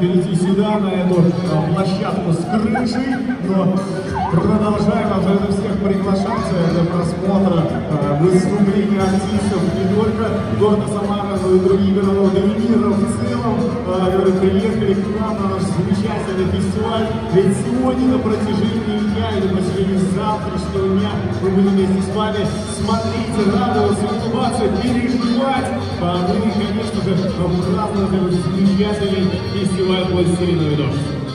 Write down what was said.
перейти сюда, на эту э, площадку с крышей, но продолжаем абсолютно всех приглашать для просмотра э, выступления артистов не только города Самара, но и других городов. Мира в целом, э, которые приехали к нам на наш замечательный фестиваль. Ведь сегодня на протяжении дня и на протяжении завтрашнего дня мы будем вместе с вами смотреть, радоваться, улыбаться, переживать. А мы, конечно же, праздновать этот замечательный фестиваль «Пластилиновый дождь».